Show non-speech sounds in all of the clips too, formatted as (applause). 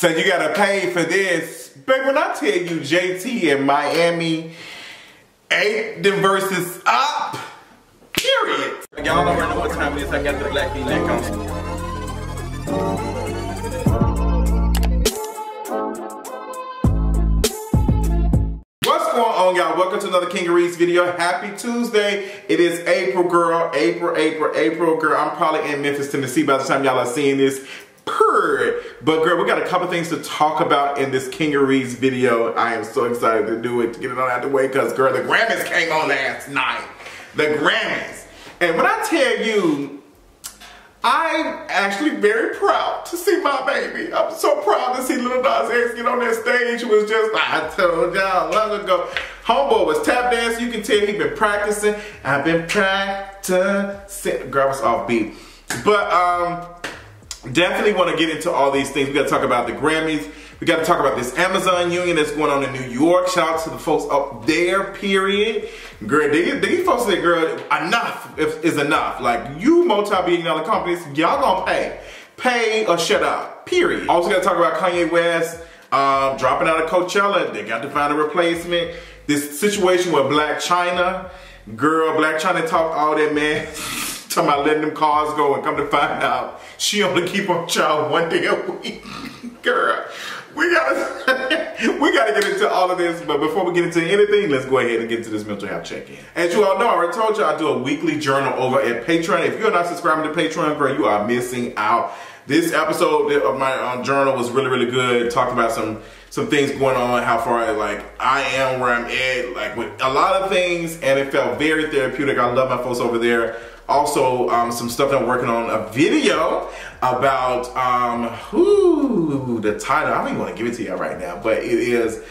Said you gotta pay for this. Baby, when I tell you JT in Miami, eight the versus up, period. Y'all already know what time it is. I got the black V-neck on. on y'all welcome to another King Reese video happy Tuesday it is April girl April April April girl I'm probably in Memphis Tennessee by the time y'all are seeing this but girl we got a couple things to talk about in this King Reese video I am so excited to do it to get it on out the way because girl the Grammys came on last night the Grammys and when I tell you I'm actually very proud to see my baby. I'm so proud to see Little Nas X get on that stage. It was just, I told y'all long ago. Homeboy was tap dancing. You can tell he been practicing. I've been practicing. Girl was off beat. But um, definitely want to get into all these things. We got to talk about the Grammys. We got to talk about this Amazon union that's going on in New York. Shout out to the folks up there, period. Girl, they folks say, girl, enough is enough. Like, you multi-billion dollar companies, y'all gonna pay. Pay or shut up, period. Also got to talk about Kanye West um, dropping out of Coachella. They got to find a replacement. This situation with Blac Chyna. Girl, Blac Chyna talked all that, man. (laughs) talking about letting them cars go and come to find out she only keep on child one day a week. (laughs) Girl, we gotta (laughs) we gotta get into all of this, but before we get into anything, let's go ahead and get into this mental health check-in. As you all know, I already told you I do a weekly journal over at Patreon. If you're not subscribing to Patreon, girl, you are missing out. This episode of my um, journal was really, really good. Talked about some some things going on, how far like I am where I'm at, like with a lot of things, and it felt very therapeutic. I love my folks over there. Also, um, some stuff I'm working on a video about um, who the title. I don't even want to give it to you right now, but it is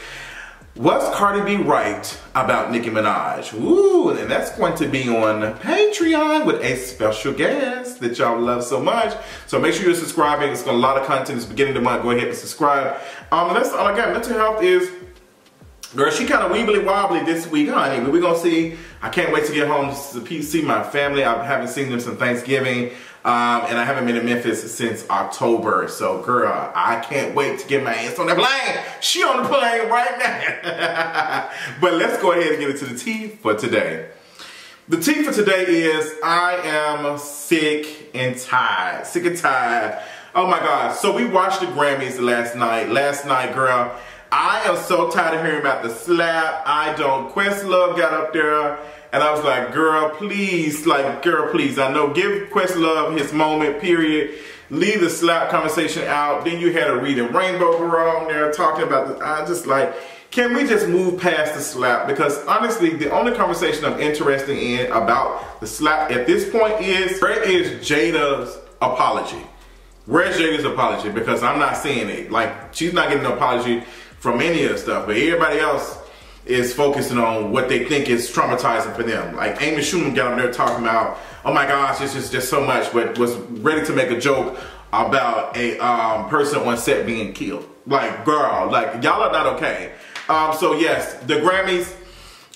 Was Cardi B Right About Nicki Minaj? Ooh, and that's going to be on Patreon with a special guest that y'all love so much. So make sure you're subscribing. It's got a lot of content. It's beginning of the month. Go ahead and subscribe. Um, that's all I got. Mental health is Girl, she kind of weebly wobbly this week, honey. But we're gonna see. I can't wait to get home to see my family. I haven't seen them since Thanksgiving. Um, and I haven't been in Memphis since October. So, girl, I can't wait to get my ass on the plane. She on the plane right now. (laughs) but let's go ahead and get into the tea for today. The tea for today is I am sick and tired. Sick and tired. Oh my God. So we watched the Grammys last night. Last night, girl. I am so tired of hearing about the slap. I don't. Questlove got up there and I was like, girl, please, like, girl, please. I know, give Questlove his moment, period. Leave the slap conversation out. Then you had a reading Rainbow Girl on there talking about this. I just like, can we just move past the slap? Because honestly, the only conversation I'm interested in about the slap at this point is, where is Jada's apology? Where's Jada's apology? Because I'm not seeing it. Like, she's not getting an apology from any of the stuff, but everybody else is focusing on what they think is traumatizing for them. Like Amy Schumer got up there talking about, oh my gosh, this is just so much, but was ready to make a joke about a um, person on set being killed. Like, girl, like y'all are not okay. Um, so yes, the Grammys,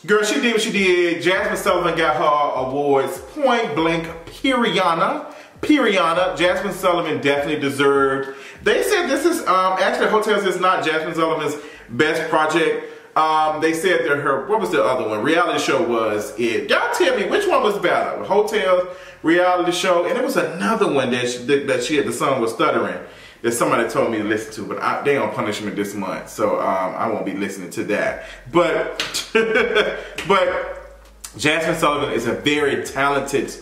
girl, she did what she did. Jazmine Sullivan got her awards point blank, Periana. Periana, Jazmine Sullivan definitely deserved. They said this is, um, actually Heaux Tales is not Jazmine Sullivan's best project. Um, they said that her, what was the other one? Reality show was it. Y'all tell me which one was better? Heaux Tales, reality show, and it was another one that she, that, she had, the song was stuttering that somebody told me to listen to, but I, they on punishment this month, so um, I won't be listening to that. But, (laughs) but Jazmine Sullivan is a very talented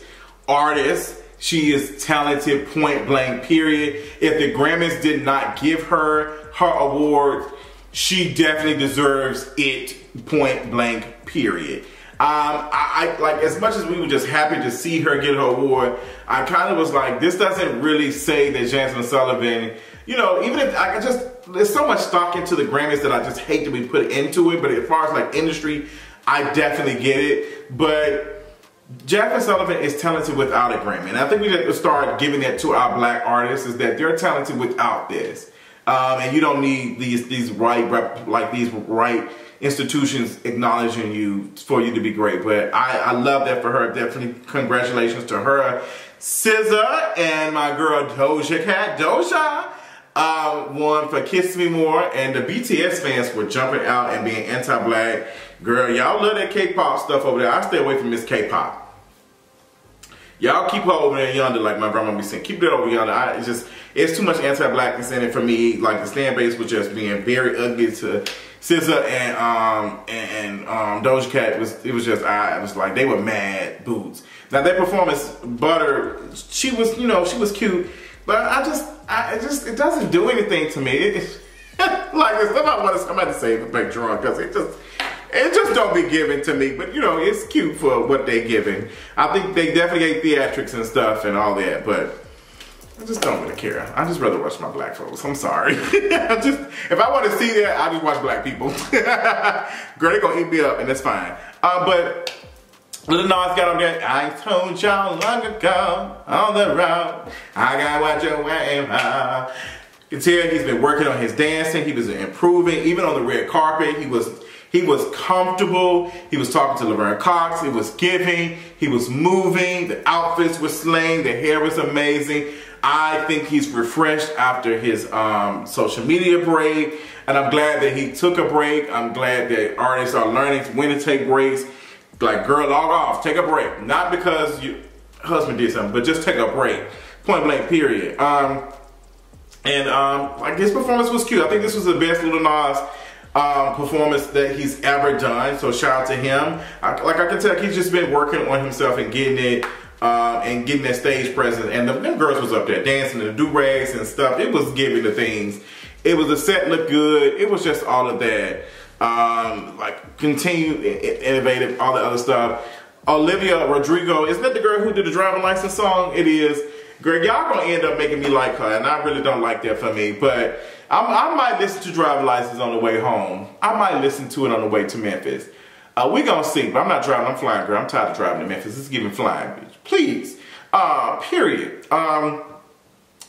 artist. She is talented, point blank, period. If the Grammys did not give her her award, she definitely deserves it, point blank, period. Um, I, I, like as much as we were just happy to see her get her award, I kind of was like, this doesn't really say that Jazmine Sullivan, you know, even if I just there's so much stock into the Grammys that I just hate to be put into it. But as far as like industry, I definitely get it. But Jazmine Sullivan is talented without a Grammy. And I think we need to start giving that to our black artists is that they're talented without this. Um, and you don't need these these right like these right institutions acknowledging you for you to be great. But I, I love that for her. Definitely congratulations to her. SZA and my girl Doja Cat. Doja, uh, won for Kiss Me More, and the BTS fans were jumping out and being anti-black. Girl, y'all love that K-pop stuff over there. I stay away from this K-pop. Y'all keep her over there yonder, like my grandma be saying. Keep that over yonder. I, it's just, it's too much anti-blackness in it for me. Like the stand base was just being very ugly to SZA and um and, um Doja Cat was it was just I was like they were mad boots. Now their performance, Butter, she was you know she was cute, but I just I it just it doesn't do anything to me. It, (laughs) like if somebody want to somebody say make drunk because it just it just don't be given to me. But you know it's cute for what they giving. I think they definitely get theatrics and stuff and all that, but. I just don't really care. I just rather watch my black folks. I'm sorry. (laughs) I just if I want to see that, I just watch black people. (laughs) Girl, they gonna eat me up, and that's fine. Uh, but Lil Nas got on there. I told y'all long ago on the road. I got what you're waiting for. You can tell he's been working on his dancing. He was improving. Even on the red carpet, he was he was comfortable. He was talking to Laverne Cox. He was giving. He was moving. The outfits were slaying. The hair was amazing. I think he's refreshed after his um, social media break. And I'm glad that he took a break. I'm glad that artists are learning when to take breaks. Like, girl, log off, take a break. Not because your husband did something, but just take a break. Point blank, period. Um, and um, like his performance was cute. I think this was the best Little Nas um, performance that he's ever done. So shout out to him. I, like I can tell, he's just been working on himself and getting it uh, and getting that stage presence. And the, them girls was up there dancing and the do-rags and stuff. It was giving the things. It was the set looked good. It was just all of that. Um, like continue innovative, all the other stuff. Olivia Rodrigo, isn't that the girl who did the driving license song? It is. Greg, y'all gonna end up making me like her, and I really don't like that for me. But i might listen to driving license on the way home. I might listen to it on the way to Memphis. Uh, we gonna see, but I'm not driving, I'm flying, girl. I'm tired of driving to Memphis. It's giving flying, bitch. Please. Uh, period. Um,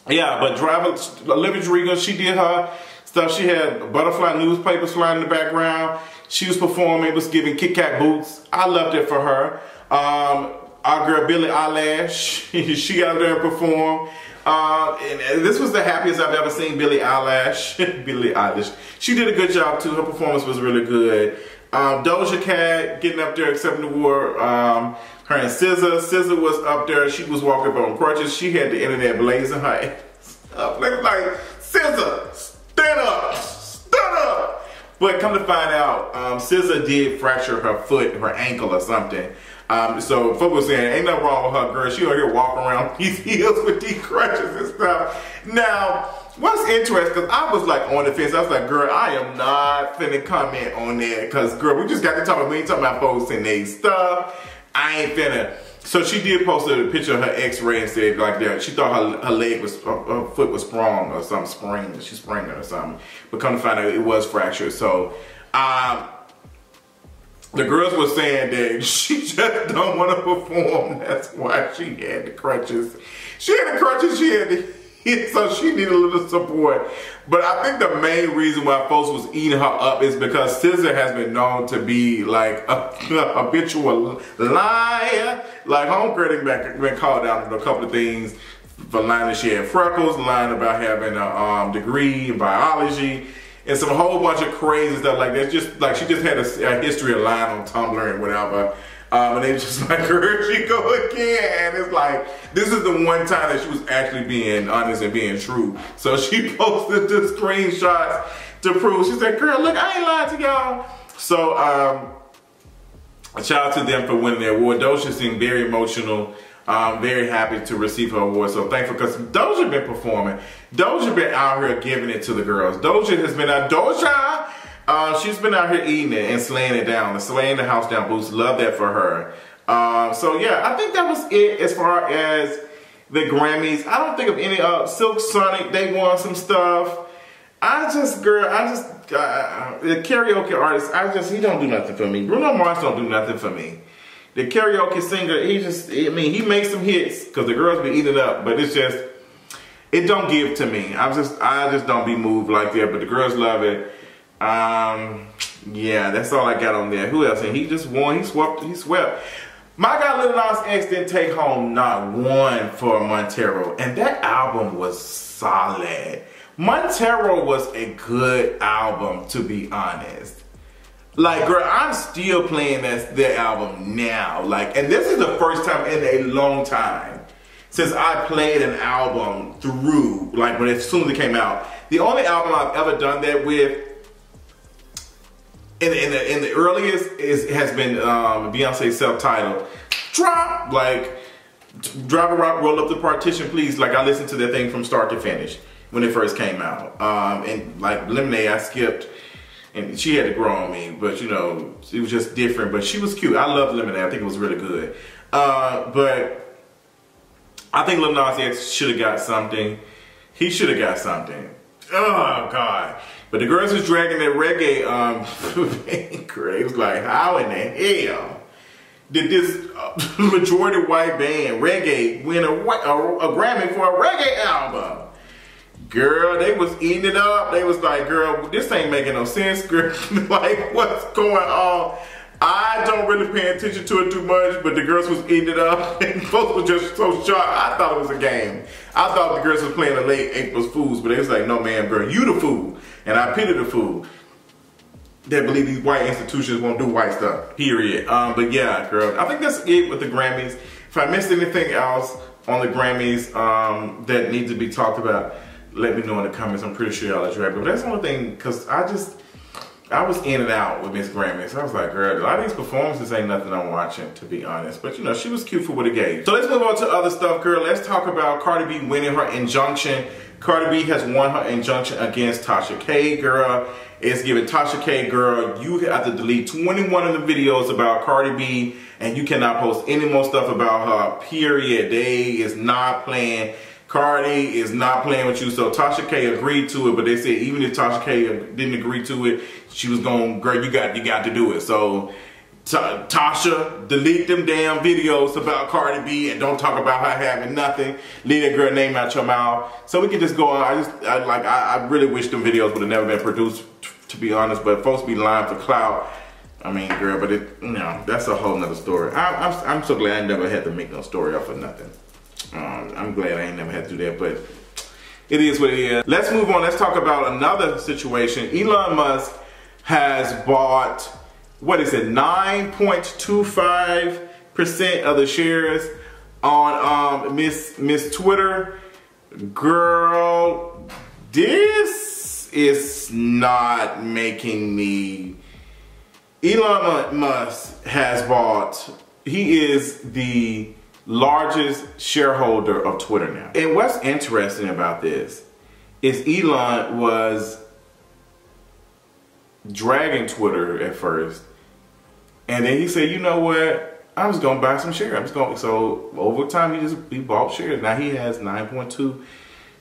yeah, but driver, Olivia Rodrigo, she did her stuff. She had butterfly newspapers flying in the background. She was performing, It was giving Kit Kat boots. I loved it for her. Um, our girl Billie Eilish, (laughs) she got there and performed. Uh, and this was the happiest I've ever seen Billie Eilish. (laughs) Billie Eilish. She did a good job too. Her performance was really good. Um, Doja Cat getting up there accepting the award. Um, her and SZA. SZA was up there. She was walking up on crutches. She had the internet blazing ass up. Like, like SZA, stand up, stand up. But come to find out, um, SZA did fracture her foot, her ankle or something. Um, so folks were saying, ain't nothing wrong with her, girl. She out here walking around (laughs) these heels with these crutches and stuff. Now, what's interesting, because I was like on the fence, I was like, girl, I am not finna comment on that, because girl, we just got to talk about, we ain't talking about folks and they stuff. I ain't finna. So she did post a picture of her x-ray and said like that, she thought her, her leg was, her, her foot was sprung or something, sprained, she sprained it or something. But come to find out, it was fractured. So, um, the girls were saying that she (laughs) just don't want to perform. That's why she had the crutches. She had the crutches, she had the so she needed a little support. But I think the main reason why folks was eating her up is because SZA has been known to be like a, (laughs) a habitual liar. Like home critic been, been called out on a couple of things for lying that she had freckles, lying about having a um, degree in biology, and some whole bunch of crazy stuff like that. Just like she just had a, a history of lying on Tumblr and whatever. Um, and they just (laughs) like, here she go again. And it's like, this is the one time that she was actually being honest and being true. So (laughs) she posted the screenshots to prove. She said, girl, look, I ain't lying to y'all. So, um, a shout out to them for winning the award. Doja seemed very emotional. I'm very happy to receive her award. So thankful because Doja been performing. Doja been out here giving it to the girls. Doja has been out. Doja uh, she's been out here eating it and slaying it down, and slaying the house down. Boots love that for her. Uh, so yeah, I think that was it as far as the Grammys. I don't think of any. Uh, Silk Sonic, they won some stuff. I just, girl, I just, uh, the karaoke artist, I just, he don't do nothing for me. Bruno Mars don't do nothing for me. The karaoke singer, he just, I mean, he makes some hits because the girls be eating up, but it's just, it don't give to me. I just, I just don't be moved like that, but the girls love it. Um, yeah, that's all I got on there. Who else? And he just won. He swept. He swept. My guy Lil Nas X didn't take home not one for Montero, and that album was solid. Montero was a good album, to be honest. Like, girl, I'm still playing that, that album now. Like, and this is the first time in a long time since I played an album through, like when as soon as it came out. The only album I've ever done that with in, in, the, in the earliest is has been um, Beyonce self-titled. Drop like Drive a Rock, Roll Up the Partition, please. Like I listened to that thing from start to finish when it first came out. Um, and like Lemonade, I skipped and she had to grow on me, but you know, it was just different. But she was cute. I love Lemonade. I think it was really good. Uh, but I think Lil Nas X should have got something. He should have got something. Oh God. But the girls was dragging that reggae um (laughs) it was like, how in the hell did this uh, (laughs) majority white band reggae win a, a, a Grammy for a reggae album? Girl, they was eating it up. They was like, girl, this ain't making no sense, girl. (laughs) like, what's going on? I don't really pay attention to it too much, but the girls was eating it up, (laughs) and folks were just so shocked. I thought it was a game. I thought the girls was playing the late April's Fools, but they was like, no, man, girl, you the fool, and I pity the fool that believe these white institutions won't do white stuff. Period. Um, but yeah, girl, I think that's it with the Grammys. If I missed anything else on the Grammys um, that needs to be talked about, let me know in the comments. I'm pretty sure y'all are dragged. But that's only thing, because I just, I was in and out with Miss Grammy. So I was like, girl, a lot of these performances ain't nothing I'm watching, to be honest. But you know, she was cute for what it gave. So let's move on to other stuff, girl. Let's talk about Cardi B winning her injunction. Cardi B has won her injunction against Tasha K, girl. It's giving Tasha K, girl, you have to delete 21 of the videos about Cardi B and you cannot post any more stuff about her, period. They is not playing Cardi is not playing with you. So Tasha K agreed to it, but they said even if Tasha K didn't agree to it, she was going, girl, you got you got to do it. So Tasha, delete them damn videos about Cardi B and don't talk about her having nothing. Leave that girl name out your mouth. So we can just go on. I just I, like I, I really wish them videos would have never been produced, to be honest. But folks be lying for clout. I mean, girl, but it you know that's a whole nother story. I, I'm I'm so glad I never had to make no story off of nothing. Um, I'm glad I ain't never had to do that, but it is what it is. Let's move on. Let's talk about another situation. Elon Musk has bought, what is it, 9.25% of the shares on um, Miss Miss Twitter. Girl, this is not making me. Elon Musk has bought, he is the largest shareholder of Twitter now. And what's interesting about this is Elon was dragging Twitter at first. And then he said, you know what? I'm just gonna buy some shares. I'm just gonna." so over time he just he bought shares. Now he has 9.2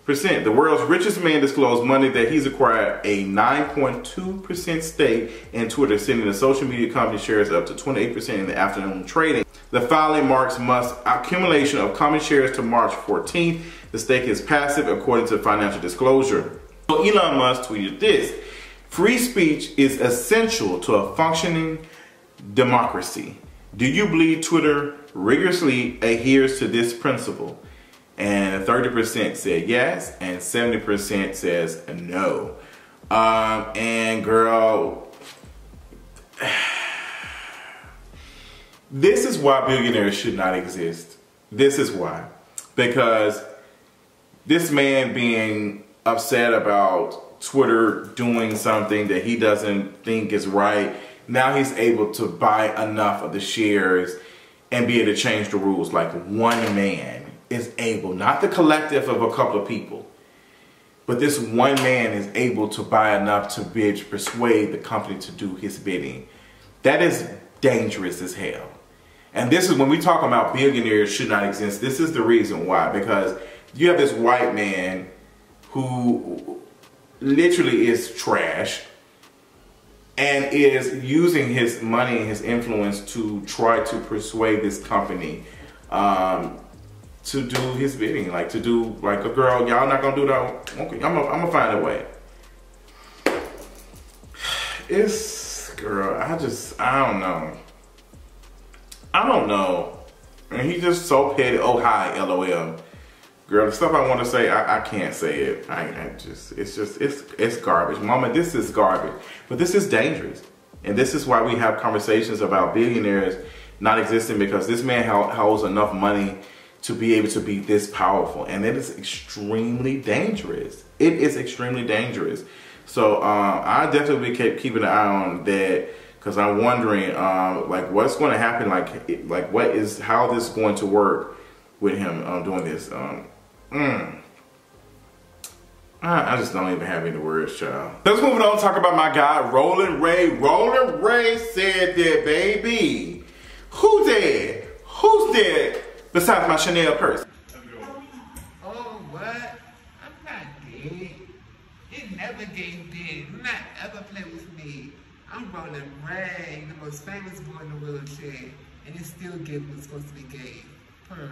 percent. The world's richest man disclosed Monday that he's acquired a 9.2 percent stake in Twitter, sending the social media company shares up to 28 percent in the afternoon trading. The filing marks Musk's accumulation of common shares to March 14th. The stake is passive according to financial disclosure. So Elon Musk tweeted this, free speech is essential to a functioning democracy. Do you believe Twitter rigorously adheres to this principle? And 30% said yes, and 70% says no. Um, and girl, (sighs) This is why billionaires should not exist. This is why. Because this man being upset about Twitter doing something that he doesn't think is right, now he's able to buy enough of the shares and be able to change the rules. Like one man is able, not the collective of a couple of people, but this one man is able to buy enough to bid, persuade the company to do his bidding. That is dangerous as hell. And this is when we talk about billionaires should not exist. This is the reason why. Because you have this white man who literally is trash and is using his money and his influence to try to persuade this company um, to do his bidding. Like to do, like a girl, y'all not gonna do that. Okay, I'm gonna, I'm find a way. (sighs) It's, girl, I just, I don't know. I don't know. And he just so petty. Oh, hi, LOL. girl, the stuff I want to say, I, I can't say it. I, I just, it's just, it's, it's garbage. Mama, this is garbage. But this is dangerous. And this is why we have conversations about billionaires not existing because this man holds enough money to be able to be this powerful. And it is extremely dangerous. It is extremely dangerous. So uh, I definitely keep keeping an eye on that because I'm wondering, um, like, what's going to happen? Like, like, what is how this going to work with him uh, doing this? Um, mm. I, I just don't even have any words, child. Let's move on. Talk about my guy, Rolling Ray. Rolling Ray said that, baby. Who's dead? Who's dead besides my Chanel purse? Oh, what? I'm not dead. It never gave dead. Do not ever play with me. I'm Rolling Ray, the most famous boy in the wheelchair, and it still gave what's supposed to be gay. Purr.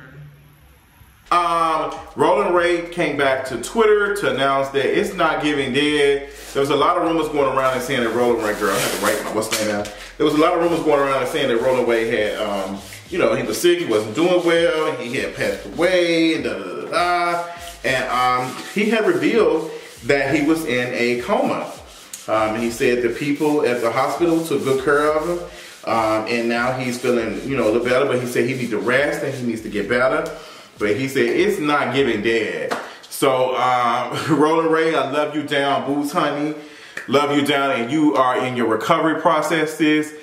Um, Rolling Ray came back to Twitter to announce that it's not giving dead. There was a lot of rumors going around and saying that Rolling Ray, girl, I had to write my what's name now. There was a lot of rumors going around and saying that Rolling Ray had, um, you know, he was sick, he wasn't doing well, he had passed away, and da da da da. And um, he had revealed that he was in a coma. Um, he said the people at the hospital took good care of him. Um, and now he's feeling, you know, a little better, but he said he needs to rest and he needs to get better. But he said it's not giving dead. So um, (laughs) Rolling Ray, I love you down, Boots honey. Love you down and you are in your recovery processes.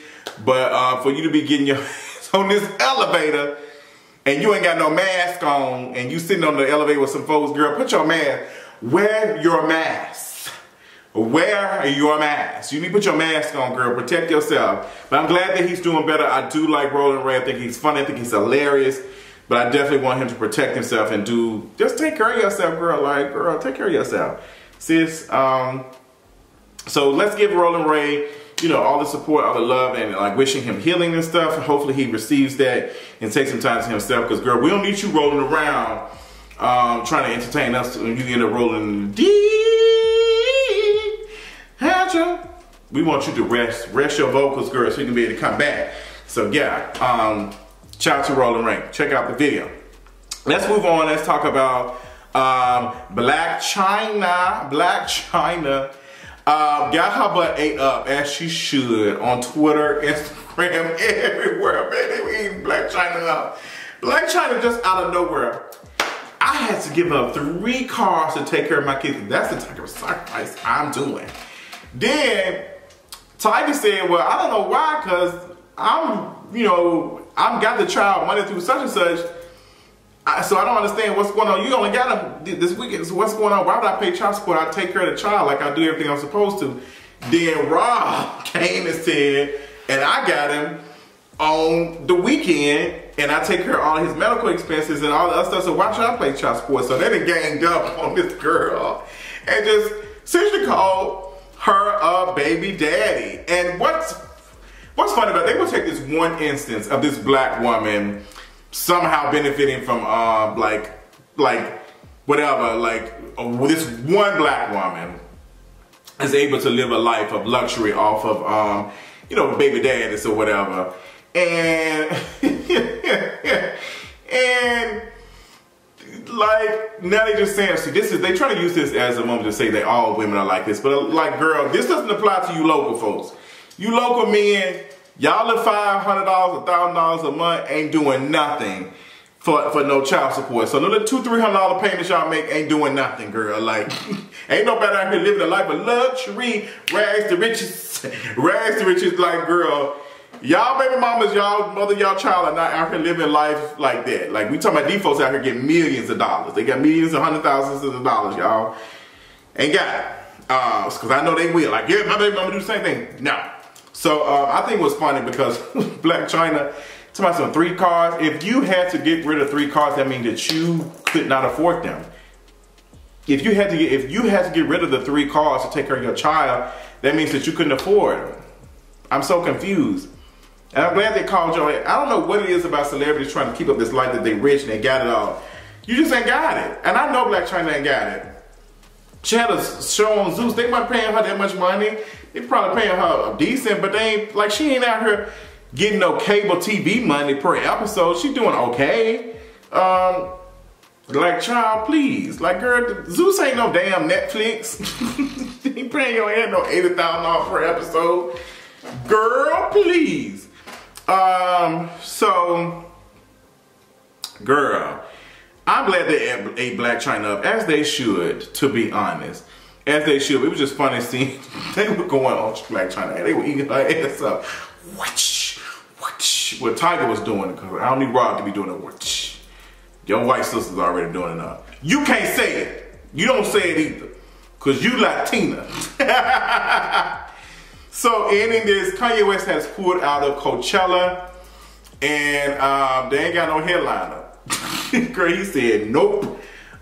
But uh, for you to be getting your (laughs) on this elevator and you ain't got no mask on and you sitting on the elevator with some folks, girl, put your mask, wear your mask. Wear your mask. You need to put your mask on, girl. Protect yourself. But I'm glad that he's doing better. I do like Rolling Ray. I think he's funny. I think he's hilarious. But I definitely want him to protect himself and do, just take care of yourself, girl. Like, girl, take care of yourself. Sis, um, so let's give Rolling Ray, you know, all the support, all the love, and like wishing him healing and stuff. And hopefully he receives that and takes some time to himself. Because, girl, we don't need you rolling around um, trying to entertain us when you end up rolling deep. We want you to rest, rest your vocals, girl, so you can be able to come back. So, yeah. Um, Shout out to Rolling Ray. Check out the video. Let's move on. Let's talk about um, Blac Chyna. Blac Chyna uh, got her butt ate up as she should on Twitter, Instagram, (laughs) everywhere. Man, they eating Blac Chyna up. Blac Chyna just out of nowhere. I had to give up three cars to take care of my kids. That's the type of sacrifice I'm doing. Then Tyga said, well, I don't know why, because I'm, you know, I've got the child money through such and such. I, so I don't understand what's going on. You only got them this weekend. So what's going on? Why would I pay child support? I take care of the child like I do everything I'm supposed to. Then Rob (laughs) came and said, and I got him on the weekend, and I take care of all his medical expenses and all the other stuff. So why should I pay child support? So then they ganged up (laughs) on this girl and just essentially called her a baby daddy. And what's What's funny about it, they will take this one instance of this black woman somehow benefiting from uh, like like whatever like uh, this one black woman is able to live a life of luxury off of um, you know baby daddies or whatever. And (laughs) and like now they just saying see this is they try to use this as a moment to say that all women are like this but like girl this doesn't apply to you local folks. You local men, y'all at $500, $1,000 a month ain't doing nothing for, for no child support. So the two, three hundred dollar payments y'all make ain't doing nothing, girl. Like, (laughs) ain't nobody out here living a life of luxury, rags to riches, (laughs) rags to riches. Like, girl, y'all baby mamas, y'all mother, y'all child are not out here living life like that. Like, we talking about these folks out here getting millions of dollars. They got millions and hundred thousands of dollars, y'all. Ain't got it. Uh, cause I know they will. Like, yeah, my baby mama do the same thing. No. So uh, I think it was funny because (laughs) Blac Chyna, about some three cars. If you had to get rid of three cars, that means that you could not afford them. If you had to get, if you had to get rid of the three cars to take care of your child, that means that you couldn't afford. I'm so confused. And I'm glad they called you. I don't know what it is about celebrities trying to keep up this life that they rich and they got it all. You just ain't got it. And I know Blac Chyna ain't got it. She had a show on Zeus. They weren't paying her that much money. They probably paying her decent, but they ain't, like, she ain't out here getting no cable TV money per episode. She doing okay. Um, Like, child, please. Like, girl, Zeus ain't no damn Netflix. (laughs) he paying your head no $80,000 per episode. Girl, please. Um, so, girl, I'm glad they ate Blac Chyna up, as they should, to be honest. As they should. It was just funny seeing (laughs) they were going on Blac Chyna. They were eating her ass up. Whoosh, whoosh. What Tyga was doing, because I don't need Rob to be doing it. Whoosh. Your white sister's already doing enough. You can't say it. You don't say it either. Because you Latina. (laughs) so ending this, Kanye West has pulled out of Coachella. And um, they ain't got no headliner. (laughs) Girl, he said, nope.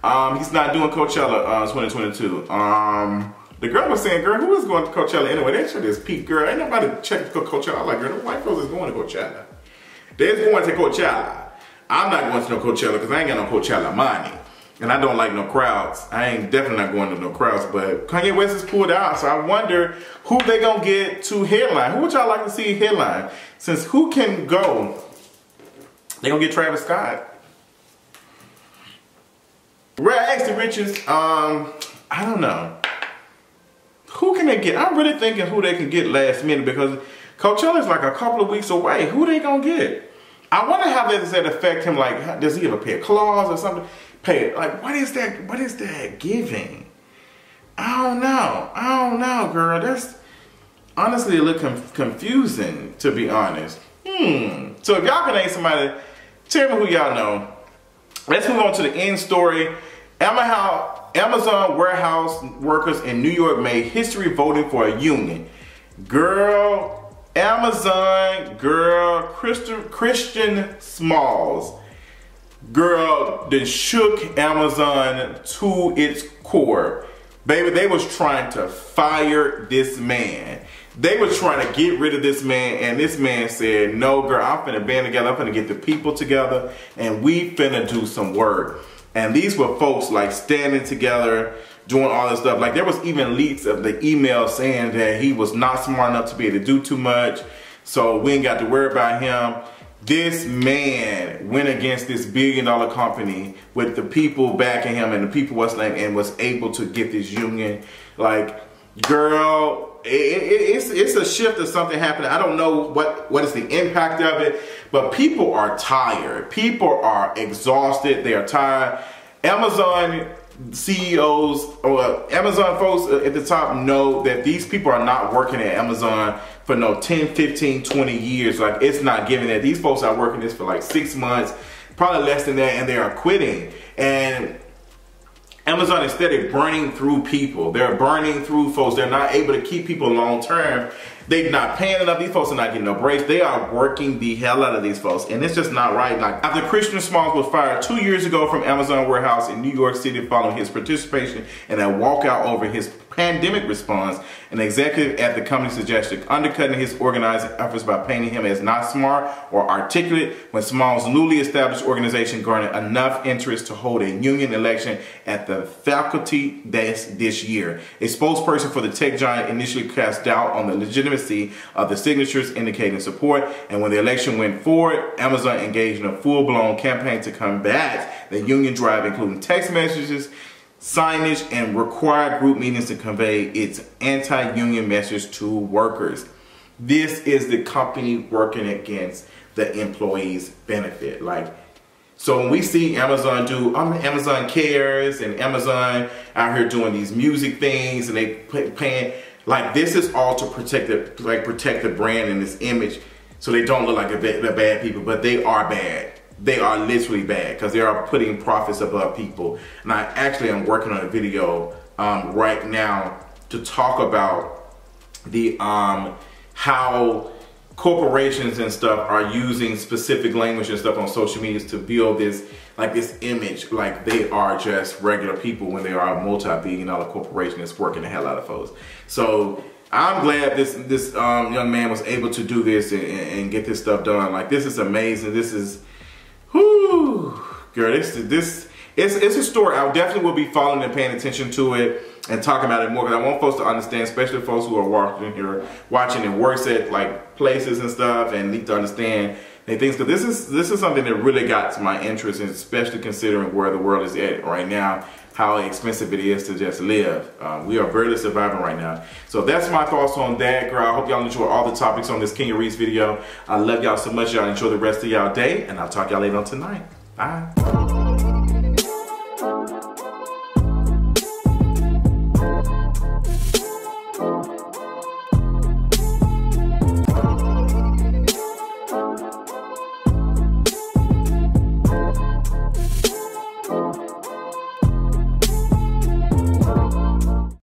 Um, he's not doing Coachella uh, 2022. Um, the girl was saying, girl, who is going to Coachella anyway? That shit is peak, girl. Ain't nobody checking for Coachella. I'm like, girl, the white girls is going to Coachella. They're going to Coachella. I'm not going to no Coachella because I ain't got no Coachella money. And I don't like no crowds. I ain't definitely not going to no crowds. But Kanye West is pulled out. So I wonder who they to get to headline. Who would y'all like to see headline? Since who can go? They to get Travis Scott. Rags the riches. Um, I don't know. Who can they get? I'm really thinking who they can get last minute because Coachella's like a couple of weeks away. Who they gonna get? I wonder how does that affect him. Like, does he have a pair of claws or something? Pay like what is that? What is that giving? I don't know. I don't know, girl. That's honestly a little confusing to be honest. Hmm. So if y'all can name somebody, tell me who y'all know. Let's move on to the end story. Amazon warehouse workers in New York made history voting for a union. Girl, Amazon, girl, Christian, Christian Smalls, girl, then shook Amazon to its core. Baby, they was trying to fire this man. They were trying to get rid of this man, and this man said, no, girl, I'm finna band together. I'm finna get the people together, and we finna do some work. And these were folks like standing together, doing all this stuff. Like there was even leaks of the email saying that he was not smart enough to be able to do too much. So we ain't got to worry about him. This man went against this billion dollar company with the people backing him and the people was like, and was able to get this union. Like, girl, it, it, it's it's a shift of something happening. I don't know what what is the impact of it, but people are tired. People are exhausted. They are tired. Amazon CEOs or Amazon folks at the top know that these people are not working at Amazon for no 10, 15, 20 years. Like it's not giving that. These folks are working this for like six months, probably less than that, and they are quitting. And Amazon instead of burning through people. They're burning through folks. They're not able to keep people long term. They're not paying enough. These folks are not getting no breaks. They are working the hell out of these folks. And it's just not right. Like after Christian Smalls was fired two years ago from Amazon warehouse in New York City following his participation in a walkout over his pandemic response, an executive at the company suggested undercutting his organizing efforts by painting him as not smart or articulate when Smalls' newly established organization garnered enough interest to hold a union election at the faculty desk this year. A spokesperson for the tech giant initially cast doubt on the legitimacy of the signatures indicating support, and when the election went forward, Amazon engaged in a full-blown campaign to combat the union drive, including text messages, signage, and required group meetings to convey its anti-union message to workers. This is the company working against the employees' benefit. Like, so when we see Amazon do, um, Amazon cares and Amazon out here doing these music things and they paying, like this is all to protect the, like protect the brand and this image so they don't look like the bad people, but they are bad they are literally bad because they are putting profits above people. And I actually am working on a video um, right now to talk about the um, how corporations and stuff are using specific language and stuff on social media to build this like this image like they are just regular people when they are a multi-billion dollar corporation that's working the hell out of folks. So I'm glad this this um, young man was able to do this and, and get this stuff done. Like this is amazing. This is Whoo, girl, this this it's it's a story. I definitely will be following and paying attention to it. and talking about it more because I want folks to understand, especially folks who are watching here, watching and works at like places and stuff, and need to understand and things because this is this is something that really got to my interest, and especially considering where the world is at right now, how expensive it is to just live. Uh, we are barely surviving right now. So that's my thoughts on that, girl. I hope y'all enjoy all the topics on this Kenya Reese video. I love y'all so much. Y'all enjoy the rest of y'all day, and I'll talk y'all later on tonight. Bye.